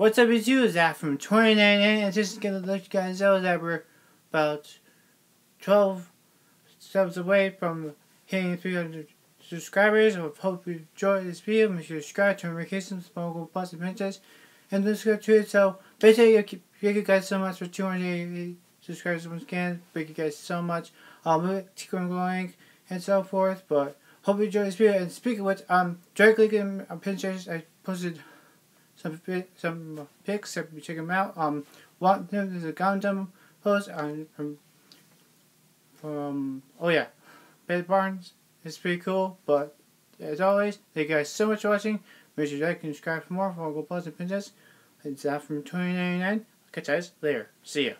What's up with you? That from 2099? And just gonna let you guys know that we're about 12 subs away from hitting 300 subscribers. I hope you enjoyed this video. Make sure to subscribe, turn notifications, follow Plus and Pinterest, and go to it. So, basically, thank you guys so much for 280 subscribers once again. Thank you guys so much. Um, keep on going and so forth, but hope you enjoyed this video. And speaking of which, um, directly on Pinterest, I posted some some pics. So check them out. Um, one there's a Gundam post on from from oh yeah, Bed Barnes. It's pretty cool. But as always, thank you guys so much for watching. Make sure you like and subscribe for more for Google Plus and Pinterest. It's that from 2099. Catch you guys later. See ya.